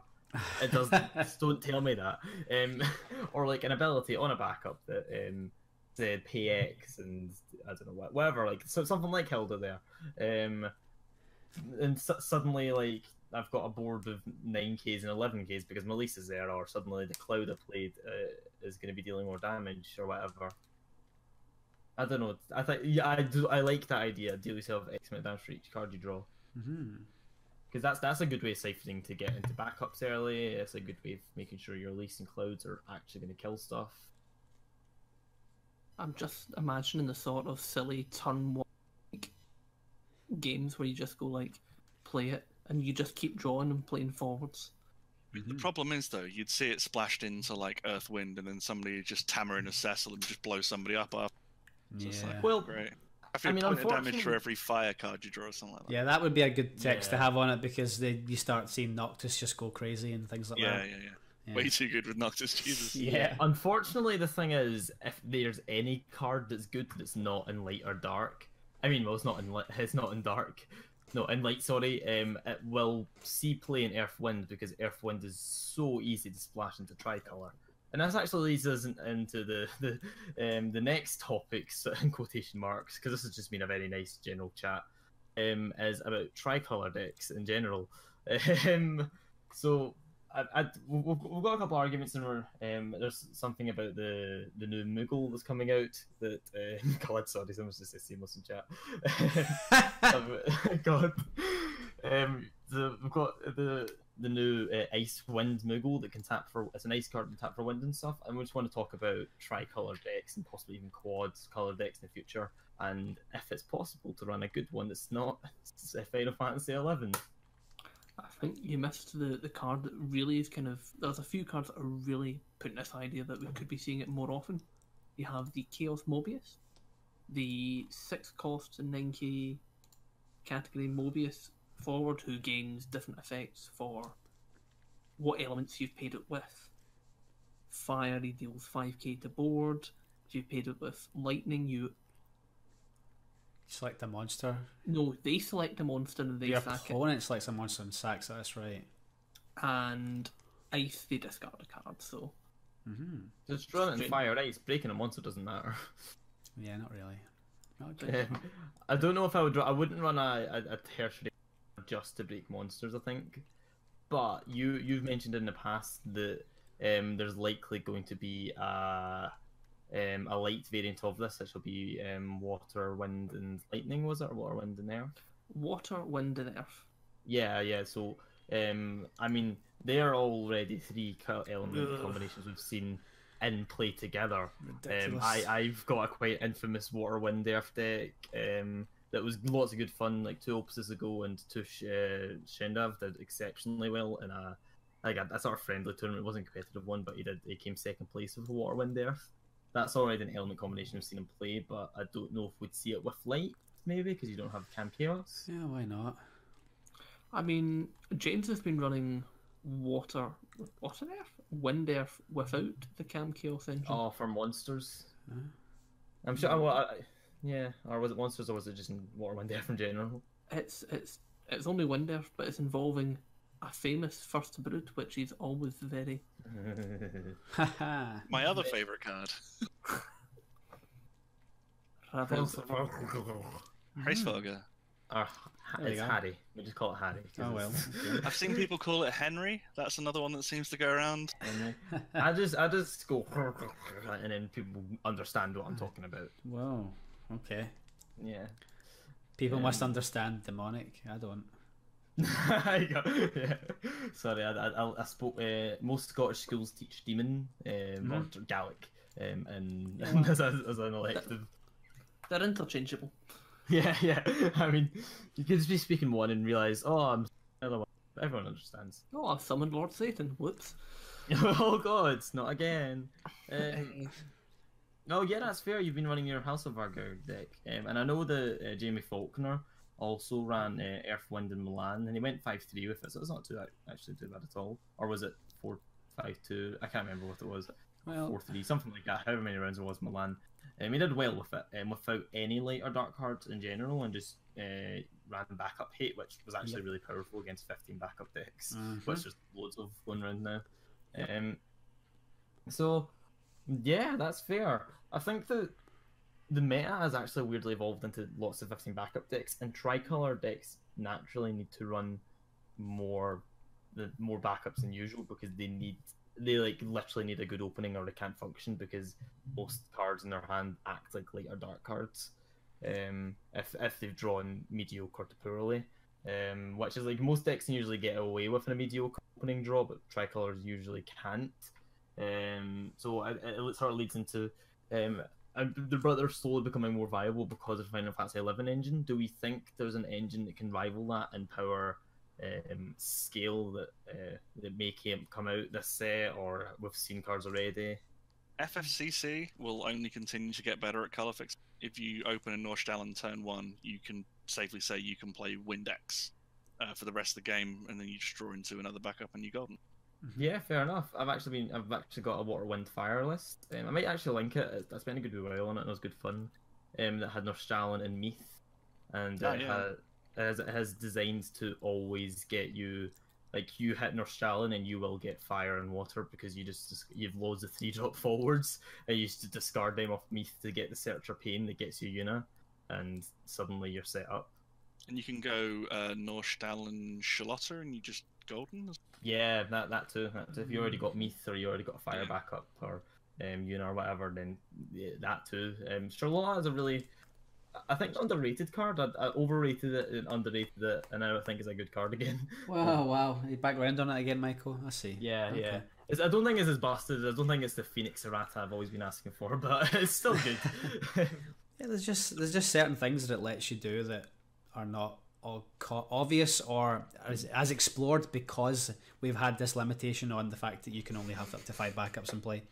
It does. just don't tell me that. Um, or like an ability on a backup that um said PX and I don't know what, whatever. Like so something like Hilda there. Um, and su- suddenly like I've got a board of nine Ks and eleven Ks because Melissa's there, or suddenly the cloud I played uh, is going to be dealing more damage or whatever. I don't know. I think yeah, I do. I like that idea. Deal yourself X amount of damage for each card you draw because that's that's a good way of siphoning to get into backups early. It's a good way of making sure your leasing clouds are actually going to kill stuff.
I'm just imagining the sort of silly turn one like, games where you just go like play it and you just keep drawing and playing forwards.
The mm-hmm. problem is though, you'd see it splashed into like Earth Wind, and then somebody just tammering a Cecil and just blow somebody up. After. So
Yeah.
like,
Well,
great. I
I
feel
mean,
point of damage for every fire card you draw, or something like that.
Yeah, that would be a good text to have on it because they, you start seeing Noctis just go crazy and things like
yeah,
that.
yeah, yeah.
Yeah.
Way too good with Noctis, Jesus.
Yeah.
Unfortunately, the thing is, if there's any card that's good that's not in light or dark, I mean, well, it's not in it's not in dark, no, in light. Sorry, um, it will see play in Earth Wind because Earth Wind is so easy to splash into tricolor, and this actually leads us in- into the the um the next topics in quotation marks because this has just been a very nice general chat. Um, is about tricolor decks in general. Um, so I, I, we've, we've got a couple of arguments, and we're, um, there's something about the the new Moogle that's coming out that uh, God, sorry, someone's just said seamless in chat. Um, God, um, the, we've got the the new uh, Ice Wind Moogle that can tap for it's an ice card and tap for wind and stuff, and we just want to talk about tricolor decks and possibly even quads color decks in the future, and if it's possible to run a good one that's not Final Fantasy Eleven.
I think you missed the, the card that really is kind of. There's a few cards that are really putting this idea that we could be seeing it more often. You have the Chaos Mobius, the six cost and 9k category Mobius forward who gains different effects for what elements you've paid it with. Fire, he deals 5k to board. If you've paid it with lightning, you
Select a monster.
No, they select a monster and they
Your
sack it,
opponent selects a monster and sacks it. That's right.
and ice they discard a card. So
hmm
Just run it in
Strange.
fire ice. Breaking a monster doesn't matter.
Yeah, not really. Not good.
Um, I don't know if I would. I wouldn't run a, a, a tertiary just to break monsters. I think, but you you've mentioned in the past that um, there's likely going to be a um, a light variant of this, which will be um, water, wind, and lightning. Was it or water, wind, and earth?
water, wind, and earth.
Yeah, yeah. So, um, I mean, they are already three element
Ugh.
combinations we've seen in play together. Um, I I've got a quite infamous water wind earth deck. Um, that was lots of good fun. Like two opposites ago, and Tush uh, Shendav did exceptionally well in a like a, a sort of friendly tournament. It wasn't a competitive one, but he did. He came second place with water wind earth. That's already an element combination we've seen him play, but I don't know if we'd see it with light maybe because you don't have Camp Chaos.
Yeah, why not?
I mean, James has been running water, water earth, wind earth without the Cam Chaos engine.
Oh, for monsters.
Huh?
I'm sure. Well, I, yeah, or was it monsters, or was it just in Water Wind Earth in general?
It's it's it's only wind earth, but it's involving a famous first brood, which is always very.
My other favorite card,
Ravel.
Hraesvelgr.
Or,
There
it's
go.
Harry. We just call it Harry. 'cause
oh well.
I've seen people call it Henry. That's another one that seems to go around.
I just, I just go, and then people understand what I'm talking about.
Whoa. Okay.
Yeah.
People must
Um,
understand demonic. I don't.
Yeah. Sorry, I, I, I spoke. Uh, most Scottish schools teach demon um, or Gaelic, um, and as, a, as an elective.
They're interchangeable.
Yeah, yeah. I mean, you could just be speaking one and realize, oh, I'm another one. Everyone understands.
Oh, I've summoned Lord Satan. Whoops.
oh God, not again. Um, no, yeah, that's fair. You've been running your Hraesvelgr deck, um, and I know that uh, Jamie Faulkner also ran uh, Earth, Wind, and Milan, and he went five three with it, so it's not too actually too bad at all. Or was it four five two? I can't remember what it was.
Well,
Four three, something like that. However many rounds it was Milan. Um, he did well with it, um, without any light or dark cards in general, and just uh, ran backup hate, which was actually
Yep.
really powerful against 15 backup decks,
Mhm.
which there's loads of going around now. Um, so, yeah, that's fair. I think that the meta has actually weirdly evolved into lots of 15 backup decks, and tricolor decks naturally need to run more the more backups than usual because they need they like literally need a good opening or they can't function because most cards in their hand act like or dark cards. Um, if if they've drawn mediocre to poorly, um, which is like most decks can usually get away with in a mediocre opening draw, but tricolors usually can't. Um, so it, it sort of leads into um, and the brother slowly becoming more viable because of Final Fantasy Eleven engine. Do we think there's an engine that can rival that in power, um, scale that uh, that may come out this set, or we've seen cards already?
FFCC will only continue to get better at color fix. If you open a Norschtalen turn one, you can safely say you can play Windex uh, for the rest of the game, and then you just draw into another backup and you golden.
Yeah, fair enough. I've actually been, I've actually got a Water, Wind, Fire list. Um, I might actually link it. I spent a good while on it. and It was good fun. Um, that had Norschtalen and Meath, and
Oh,
it,
yeah.
had, it has it has designs to always get you. Like you hit Norschtalen and you will get fire and water because you just you've loads of three drop forwards. I used to discard them off Meath to get the Searcher Pain that gets you Una, and suddenly you're set up.
And you can go uh, Charlotta, and you just golden.
Yeah, that that too. That too. If you already got
Mm.
Meath or you already got a fire
Yeah.
backup or um Una or whatever, then yeah, that too. Um, Charlotte is a really, I think underrated card. I, I overrated it and underrated it, and now I think it's a good card again.
wow, wow. You back around on it again, Michael. I see.
yeah,
Okay.
yeah. It's, I don't think it's as busted. I don't think it's the Phoenix Errata I've always been asking for, but it's still good.
Yeah, there's just there's just certain things that it lets you do that are not all co- obvious or as, as explored because we've had this limitation on the fact that you can only have up to five backups in play.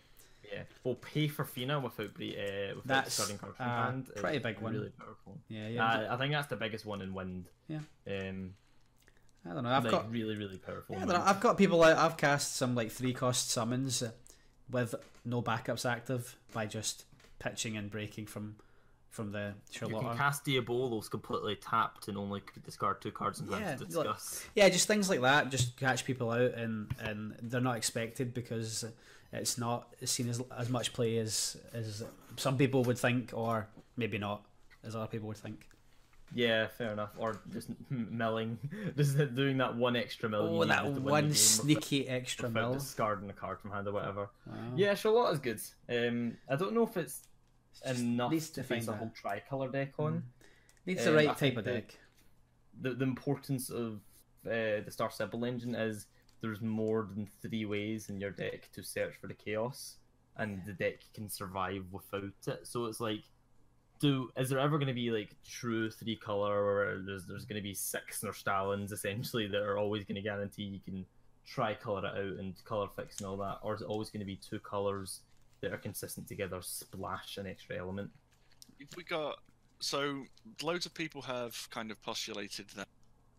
yeah, we'll pay for Fina without uh, without
That's
cards from
a
hand.
pretty big one.
Really powerful.
Yeah, yeah.
Uh, I think that's the biggest one in Wind.
Yeah.
Um,
I don't know. I've
like
got
really, really powerful.
yeah, I don't know. I've got people. out- I've cast some like three cost summons uh, with no backups active by just pitching and breaking from from the
You can cast Diabolos completely tapped and only discard two cards and
Yeah, look-
discuss.
Yeah, just things like that just catch people out, and, and they're not expected because it's not seen as as much play as as some people would think, or maybe not as other people would think.
Yeah, fair enough. Or just milling, just doing that one extra mill.
Oh, that
needed to win the
one sneaky extra
without
mill.
discarding a card from hand or whatever.
Wow.
Yeah, Charlotte's good. Um, I don't know if it's enough
needs
to
to find
a whole tricolor deck on.
Needs the
um,
right
I
type of deck.
The the importance of uh, the Star Symbol engine is there's more than three ways in your deck to search for the chaos, and the deck can survive without it. So it's like, do is there ever going to be like true three color, or there's there's going to be six Norschtalens essentially that are always going to guarantee you can try color it out and color fix and all that, or is it always going to be two colors that are consistent together, splash an extra element?
We got so loads of people have kind of postulated that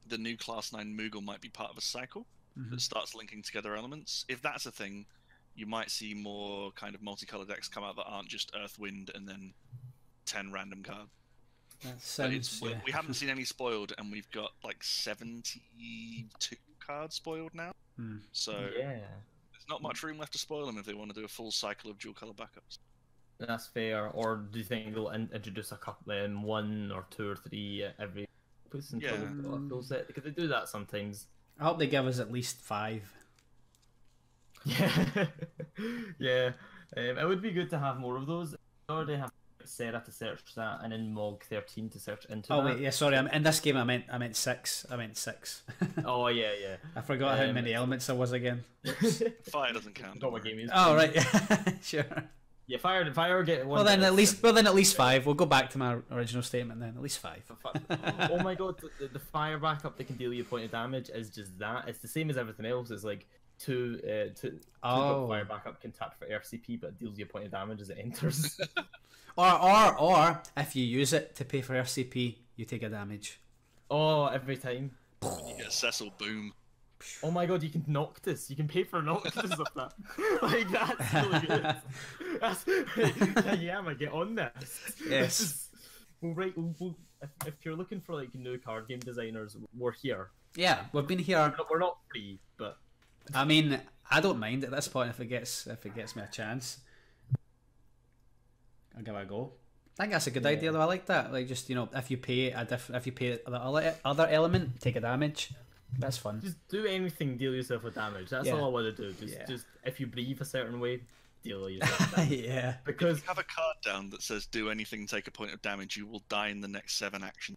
the new class nine Moogle might be part of a cycle
Mhm.
that starts linking together elements. If that's a thing, you might see more kind of multicolored decks come out that aren't just Earth, Wind, and then ten random cards.
That
But it's,
sounds
we,
yeah.
we haven't seen any spoiled, and we've got like seventy-two cards spoiled now.
Hmm.
So
yeah.
There's not much room left to spoil them if they want to do a full cycle of dual color backups.
That's fair. Or do you think they'll in- introduce a couple, um, one or two or three uh, every puts until
Yeah.
they've got a full set? Because they do that sometimes.
I hope they give us at least five.
Yeah, yeah. Um, it would be good to have more of those. I already have Sarah to search that, and then Mog thirteen to search into.
Oh
that.
wait, yeah, sorry. I'm, in this game, I meant I meant six. I meant six.
Oh yeah, yeah.
I forgot how
Um,
many elements there was again.
Fire doesn't count. Don't
what
worry.
game is.
Oh right, yeah, sure.
Yeah, fire. Fire get one.
Well then, at least well then at least five. We'll go back to my original statement then. At least five.
oh my god, the, the fire backup that can deal you a point of damage is just that. It's the same as everything else. It's like two, uh, two, two
Oh.
fire backup can tap for RCP, but it deals you a point of damage as it enters.
Or or or if you use it to pay for RCP, you take a damage.
oh, every time.
You get Cecil, boom.
Oh my god, you can Noctis. You can pay for Noctis of that. like that's really good. That's yeah, I get on this.
Yes.
This is- Well, right. Well, well, if, if you're looking for like new card game designers, we're here.
Yeah, we've been here.
We're not, we're not free, but
I mean, I don't mind at this point if it gets if it gets me a chance. I'll give it a go. I think that's a good
Yeah.
idea though. I like that. Like just you know, if you pay a diff- if you pay the other other element, take a damage. That's fun.
just do anything, deal yourself with damage. That's
Yeah.
all I want to do. Just,
Yeah.
just if you breathe a certain way, deal yourself with damage.
yeah.
because
Have a card down that says "Do anything, take a point of damage. You will die in the next seven actions."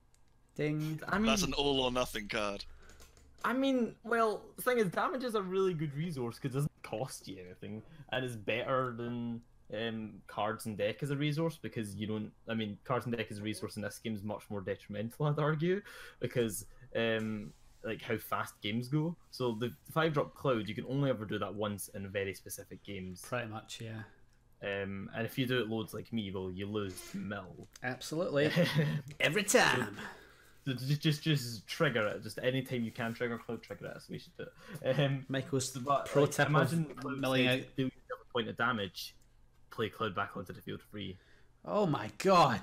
Ding.
I mean,
That's an all or nothing card.
I mean, well, the thing is, damage is a really good resource because it doesn't cost you anything, and it's better than um, cards and deck as a resource because you don't. I mean, cards and deck as a resource in this game is much more detrimental, I'd argue, because um, like how fast games go. So the five drop cloud, you can only ever do that once in very specific games.
Pretty much, yeah.
Um, and if you do it loads like me, well, you lose to mill.
Absolutely. Every time.
Just, just, just trigger it. Just anytime you can trigger cloud, trigger it. So we should do it. Um,
Michael's
but,
pro
like,
tip
imagine
of
Cloud
milling
says,
out.
Do yourself a point of damage. Play Cloud back onto the field free.
Oh my god.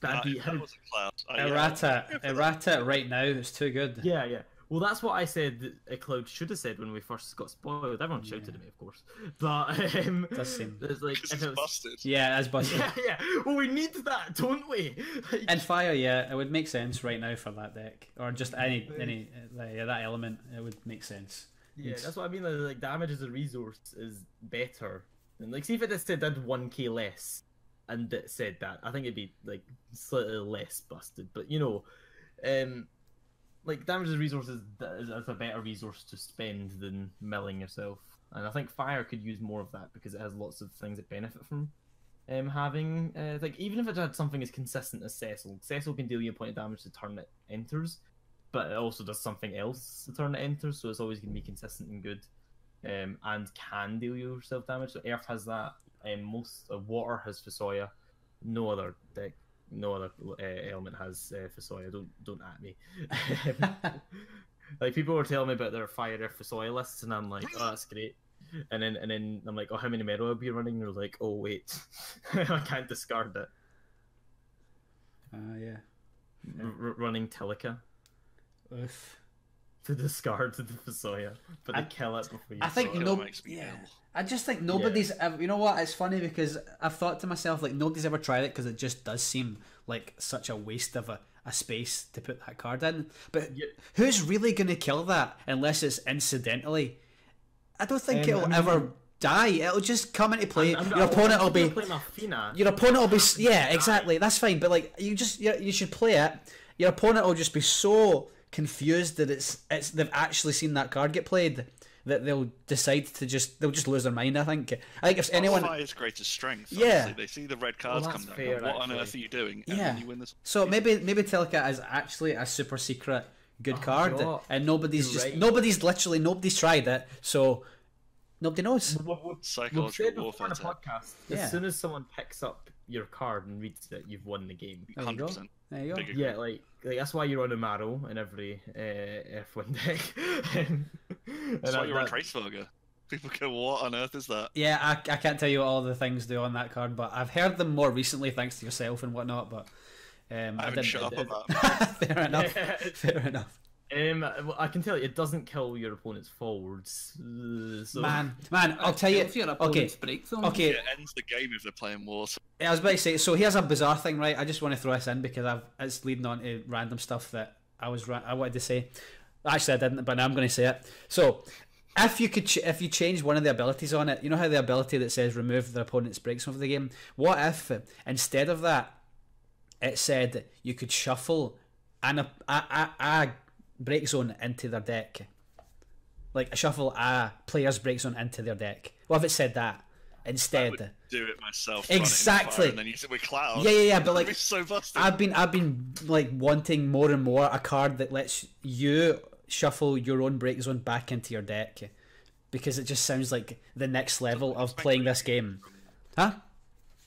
That'd
That-
be
that
how.
was a cloud. I- yeah,
Errata.
I'm here for that.
Errata right now It's too good.
Yeah, yeah. Well, that's what I said. A Cloud should have said when we first got spoiled. Everyone shouted
Yeah.
at me, of course. But um,
Does seem-
it's like
'Cause
if
it's
it was,
busted.
Yeah, as busted.
yeah, yeah. Well, we need that, don't we? Like,
And fire, yeah, it would make sense right now for that deck, or just any any uh, yeah, that element. It would make sense.
Yeah,
It's-
that's what I mean. Like, like damage as a resource is better. And like, see if it had said did one k less, and it said that, I think it'd be like slightly less busted. But you know, um, like damage resources is, is, a better resource to spend than milling yourself. And I think fire could use more of that because it has lots of things that benefit from um having uh, like even if it had something as consistent as Cecil, Cecil can deal you a point of damage to turn it enters but it also does something else to turn it enters, so it's always going to be consistent and good, um, and can deal you yourself damage. So Earth has that. Um, most uh, water has Fusoya. No other deck, no other uh, element has uh, Fusoya. Don't don't at me. like people were telling me about their fire Earth Fusoya lists, and I'm like, oh, that's great. And then and then I'm like, oh, how many metal will be running? They're like, oh wait, I can't discard it.
Uh, yeah.
R- r- running Tilica
Oof.
to discard to the Fusoya, but they
I-
kill it before you.
I think
saw it.
Killer
no.
makes
Yeah. I just think nobody's. ever You know what? It's funny because I've thought to myself like nobody's ever tried it because it just does seem like such a waste of a, a space to put that card in. But
Yeah.
who's really going to kill that unless it's incidentally? I don't think
Um,
it'll
I mean-
ever die. It'll just come into play.
I'm-
Your
I'm-
opponent
I'm
will be.
gonna play Mafina.
Your opponent will be yeah, exactly. That's fine, but like you just you, you should play it. Your opponent will just be so confused that it's it's they've actually seen that card get played that they'll decide to just they'll just lose their mind. I think. I think if anyone.
Fire's greatest strength.
Yeah.
honestly. They see the red cards
Well,
come down.
fair,
go, what on earth are you doing? And
Yeah.
then you win this.
So maybe maybe Telka is actually a super secret good
Oh,
card,
God.
and nobody's
You're
just
right.
nobody's literally nobody's tried it, so nobody knows.
What- what- We've
Psychological
said before
warfare.
in a podcast.
Yeah.
As soon as someone picks up your card and reads that you've won the game.
There you go.
100%.
There you go.
Yeah, like, like that's why you're on a Marrow in every uh, F1 deck. and
That's why you're on
that-
Traceburger. People go, what on earth is that?
Yeah, I, I can't tell you what all the things do on that card, but I've heard them more recently thanks to yourself and whatnot. But um,
I haven't
didn't-
shut up about that.
Fair enough. Fair enough.
Um, I can tell you, it doesn't kill your opponent's forwards. uh, So
Man, man, I'll tell you.
If your
Okay,
break zone,
okay.
It ends the game if they're playing war. So
I was about to say. So here's a bizarre thing, right? I just want to throw this in because I've it's leading on to random stuff that I was I wanted to say. Actually, I didn't, but now I'm going to say it. So, if you could, ch- if you change one of the abilities on it, you know how the ability that says remove the opponent's breaks over the game. What if instead of that, it said you could shuffle an a, a, a, a break zone into their deck, like a shuffle a player's break zone into their deck. What if it said that instead?
would do it myself. it
Exactly.
fire, And then it with cloud.
Yeah, yeah, yeah, but like
be so busted.
I've been I've been like wanting more and more a card that lets you shuffle your own break zone back into your deck because it just sounds like the next level of playing this game. Huh?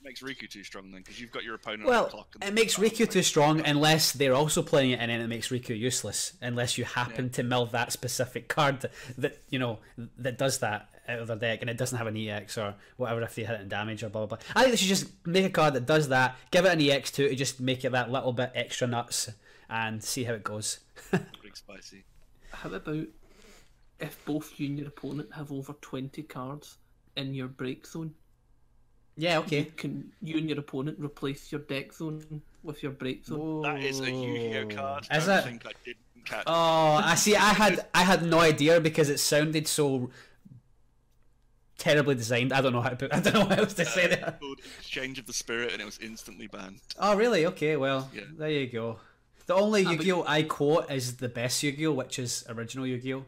Makes Riku too strong then, because you've got your opponent on the
Well,
clock. and
it makes Riku too strong unless they're also playing it, and then it makes Riku useless unless you happen to mill that specific card that, that you know that does that out of their deck, and it doesn't have an EX or whatever if they hit it in damage or blah blah blah. I think they should just make a card that does that, give it an EX too to just make it that little bit extra nuts, and see how it goes.
Big spicy.
how about if both you and your opponent have over 20 cards in your break zone?
Yeah, okay.
Can you and your opponent replace your deck zone with your break zone?
That is a Yu-Gi-Oh card.
Is
Don't
it?
think I didn't catch.
Oh, I see. I had I had no idea because it sounded so terribly designed. I don't know how to put. I don't know how else to say
It's
that.
called Exchange of the Spirit, and it was instantly banned.
Oh, really? Okay, well,
Yeah.
there you go. The only
Ah,
Yu-Gi-Oh I quote is the best Yu-Gi-Oh, which is original Yu-Gi-Oh.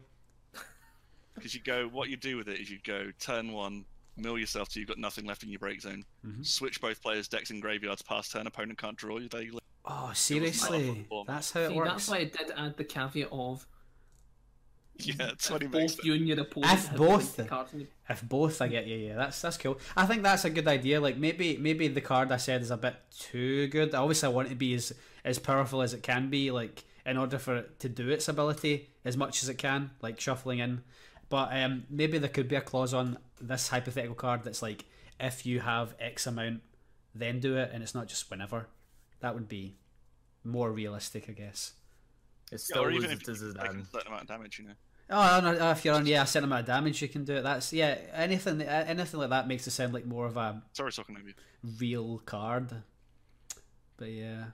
Because you go, what you do with it is you go turn one, mill yourself till you've got nothing left in your break zone.
Mhm.
Switch both players' decks and graveyards past turn. Opponent can't draw you. There you live.
Oh, seriously? That's how it
See,
works.
that's why I did add the caveat of
Yeah, it's when he
if both you and your opponent
If both-
20 cards in your
If both, I get you. Yeah, that's that's cool. I think that's a good idea. Like maybe maybe the card I said is a bit too good. Obviously, I want it to be as as powerful as it can be. Like in order for it to do its ability as much as it can, like shuffling in. But um, maybe there could be a clause on this hypothetical card that's like if you have X amount, then do it, and it's not just whenever. That would be more realistic, I guess.
it
Yeah,
still
or even
loses
if
to
you take a certain amount of damage, you know.
Oh, no, no, if you're on yeah a certain amount of damage, you can do it. That's yeah. Anything uh, anything like that makes it sound like more of a
Sorry, talking over you.
real card. But yeah,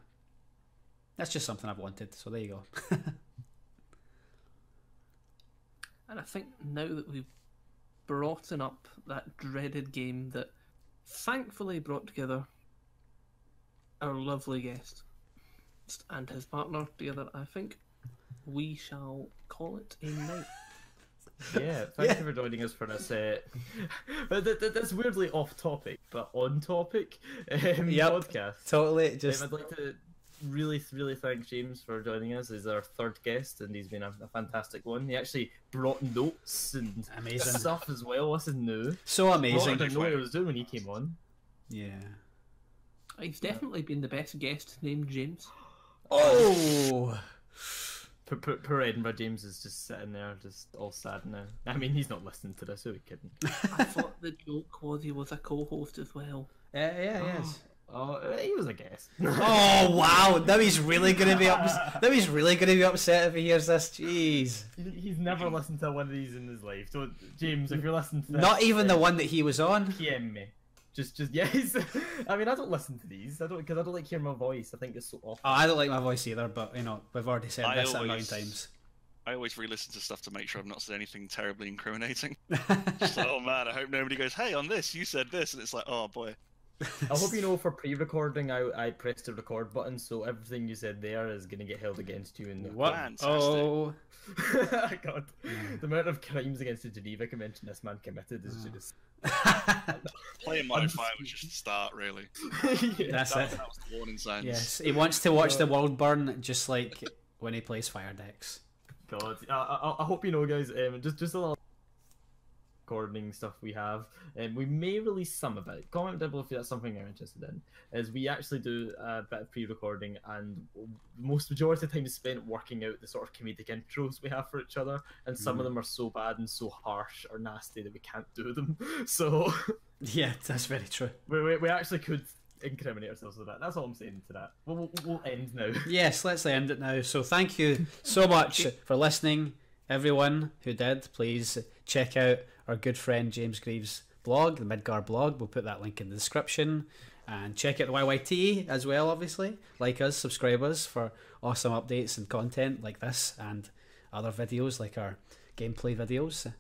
that's just something I've wanted. So there you go.
And I think now that we've brought up that dreaded game that thankfully brought together our lovely guest and his partner together, I think we shall call it a night.
Yeah, thank
Yeah.
you for joining us for this. Uh, but th- th- that's weirdly off topic, but on topic um,
Yep.
podcast.
totally,
Um,
just
I'd like to really, really thank James for joining us. He's our third guest, and he's been a, a fantastic one. He actually brought notes and
Amazing.
stuff as well. This is new.
so
amazing. I
amazing.
didn't know what he was doing when he came on.
Yeah.
He's definitely been the best guest named James.
Oh,
Poor, poor, poor Edinburgh James is just sitting there, just all sad now. I mean, he's not listening to this. Who are we kidding?
I thought the joke was he was a co-host as well.
Uh, yeah, yeah, yes.
Oh, uh, he was a guest.
Oh wow! Now he's really gonna be ups- now he's really gonna be upset if he hears this. Jeez.
He's never listened to one of these in his life. So, James, if you're listening to this,
Not even the
uh,
one that he was on.
PM me. Just, just yes. I mean, I don't listen to these. I don't because I don't like hearing my voice. I think it's so awful.
Oh, I don't like my voice either, but you know we've already said
I
this a million times.
I always re-listen to stuff to make sure I've not said anything terribly incriminating. Just like, oh man, I hope nobody goes, "Hey, on this, you said this," and it's like, oh boy.
I hope you know for pre-recording, I I pressed the record button, so everything you said there is gonna get held against you in the
what?
Fantastic.
Oh,
God, mm. the amount of crimes against the Geneva Convention this man committed is mm. just.
Playing Modern Fire was just the start, really.
yeah.
that's
That,
it.
that was the warning signs.
Yes, he wants to watch the uh, world burn just like when he plays Fire Decks.
God, I, I, I hope you know, guys. Um, just just a little recording stuff we have, and we may release some of it. Comment down below if that's something you're interested in. Is we actually do a bit of pre-recording, and most majority of the time is spent working out the sort of comedic intros we have for each other, and some of mm. them are so bad and so harsh or nasty that we can't do them. So
Yeah, that's very true.
we, we, we actually could incriminate ourselves with that. That's all I'm saying to that. We'll, we'll, we'll end now.
Yes, let's end it now. So thank you so much for listening, everyone who did. Please check out our good friend James Greaves' blog, the Midgar blog. We'll put that link in the description. And check out the YYT as well, obviously. Like us, subscribe us for awesome updates and content like this and other videos like our gameplay videos.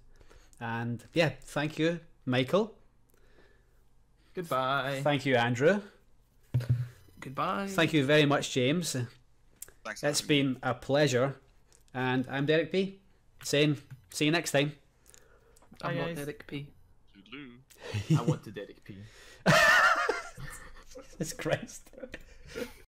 And yeah, thank you, Michael.
Goodbye.
Thank you, Andrew.
Goodbye.
Thank you very much, James.
Thanks. for
It's
having me.
been a pleasure. And I'm Derek P. Saying, see you next time.
Oh, I'm
Bye,
not
guys.
Derek P.
Toodaloo.
I want to Derek P.
Jesus Christ.